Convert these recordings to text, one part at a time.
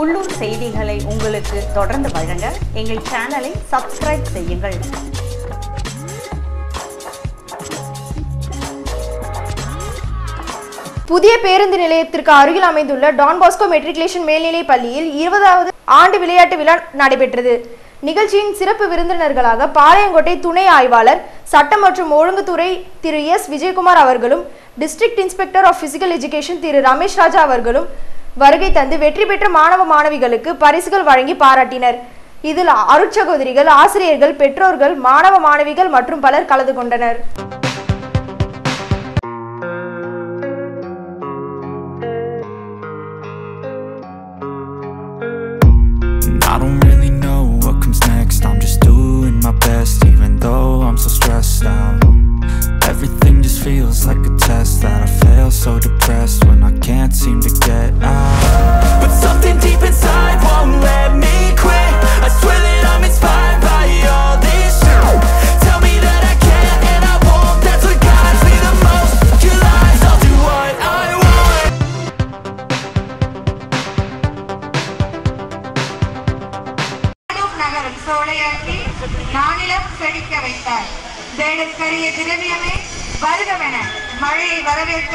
உள்ளூர் செய்திகளை உங்களுக்கு தொடர்ந்து வழங்க எங்கள் சேனலை சப்ஸ்கிரைப் செய்யுங்கள். புதிய பேருந்து நிலையத்திற்கு அருகில் அமைந்துள்ள டான் பாஸ்கோ மெட்ரிகுலேஷன் மேல்நிலைப் பள்ளியில் இருபதாவது ஆண்டு விளையாட்டு விழா நடைபெற்றது. நிகழ்ச்சியின் சிறப்பு விருந்தினர்களாக பாளையங்கோட்டை துணை ஆய்வாளர் சட்டம் மற்றும் ஒழுங்குத்துறை திரு எஸ். விஜயகுமார் அவர்களும் district inspector of physical education Thiru. Ramesh Raja அவர்களும் வருகை தந்து வெற்றி பெற்ற மாணவ மாணவிகளுக்கு பரிசுகள் வழங்கி பாராட்டினர் இதில் அருட்சகோதரிகள் ஆசிரியர்கள் பெற்றோர்கள் மாணவ மாணவிகள் மற்றும் பலர் கலந்து கொண்டனர் And I don't really know what comes next I'm just doing my best even though I'm so stressed out Everything just feels like a test that I fail so depressed when I can't seem to get out But something deep inside won't let me quit I swear that I'm inspired by all this shit Tell me that I can and I won't That's what guides me the most Your lies, I'll do what I want தானூப் நகரம் சோலையாக்கி நானிலம் செழிக்க வைத்தார் வேடற்கரிய திரவியமே வருகவென மழையை வரவேற்க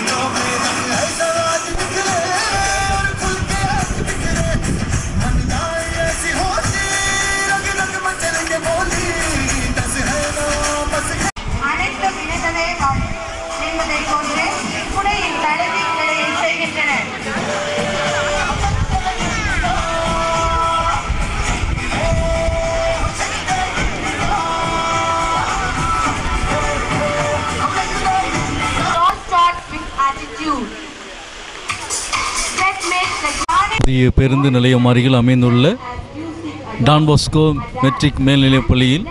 garden பேருந்து நிலையம் அருகில் அமைந்துள்ள டான்பாஸ்கோ மெட்ரிக் மேல்நிலைப் பள்ளியில்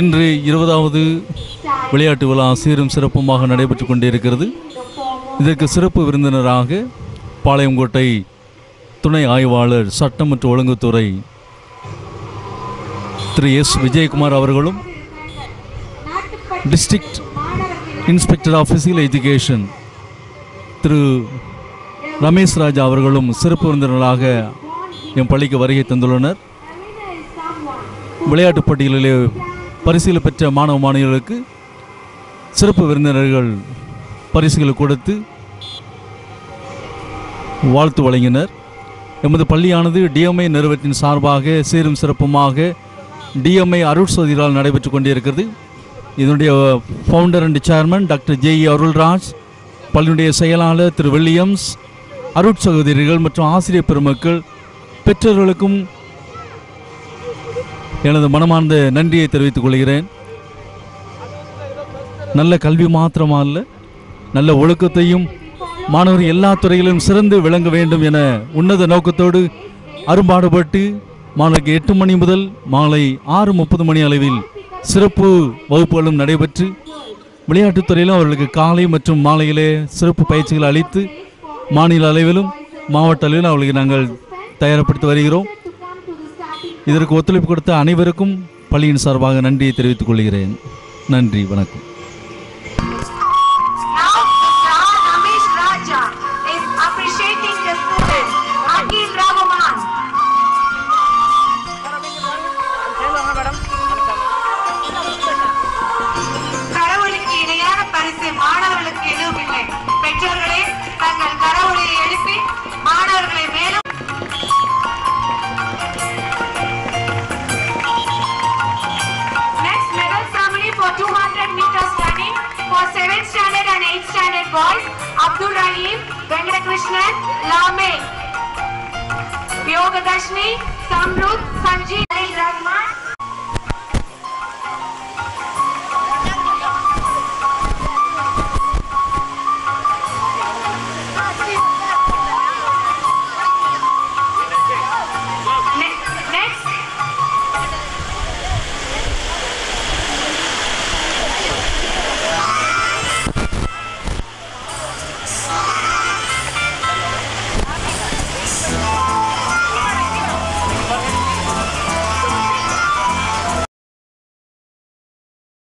இன்று இருபதாவது விளையாட்டு விழா சீரும் சிறப்புமாக நடைபெற்று கொண்டிருக்கிறது. இதற்கு சிறப்பு விருந்தினராக பாளையங்கோட்டை துணை ஆய்வாளர் சட்டம் மற்றும் ஒழுங்குத்துறை திரு. எஸ். விஜயகுமார் அவர்களும் district inspector of physical education Thiru. Ramesh Raja அவர்களும் சிறப்பு விருந்தினராக என் பள்ளிக்கு வருகை தந்துள்ளனர். விளையாட்டுப் போட்டிகளிலே பரிசுகள் பெற்ற மாணவ மாணவிகளுக்கு சிறப்பு விருந்தினர்கள் பரிசுகளை கொடுத்து வாழ்த்து வழங்கினர். எமது பள்ளியானது டிஎம்ஐ நிறுவனத்தின் சார்பாக சீரும் சிறப்புமாக டிஎம்ஐ அருட்சோதிகளால் நடைபெற்று கொண்டிருக்கிறது. இதனுடைய founder and chairman doctor J Arulraj பள்ளியுடைய செயலாளர் திரு வில்லியம்ஸ் அருட்சகோதரிகள் மற்றும் ஆசிரியர் பெருமக்கள் பெற்றோர்களுக்கும் எனது மனமார்ந்த நன்றியை தெரிவித்துக் கொள்கிறேன். நல்ல கல்வி மாத்திரமல்ல நல்ல ஒழுக்கத்தையும் மாணவர்கள் எல்லா துறைகளிலும் சிறந்து விளங்க வேண்டும் என உன்னத நோக்கத்தோடு அரும்பாடுபட்டு மாலைக்கு எட்டு மணி முதல் மாலை ஆறு முப்பது மணி அளவில் சிறப்பு வகுப்புகளும் நடைபெற்று விளையாட்டுத்துறையிலும் அவர்களுக்கு காலை மற்றும் மாலையிலே சிறப்பு பயிற்சிகள் அளித்து மாநில அளவிலும் மாவட்ட அளவிலும் அவளுக்கு நாங்கள் தயார்படுத்தி வருகிறோம். இதற்கு ஒத்துழைப்பு கொடுத்த அனைவருக்கும் பள்ளியின் சார்பாக நன்றியை தெரிவித்துக் கொள்கிறேன். நன்றி வணக்கம். कृष्णन लामे। योगदर्शनी समृद्ध संजीव। रहमान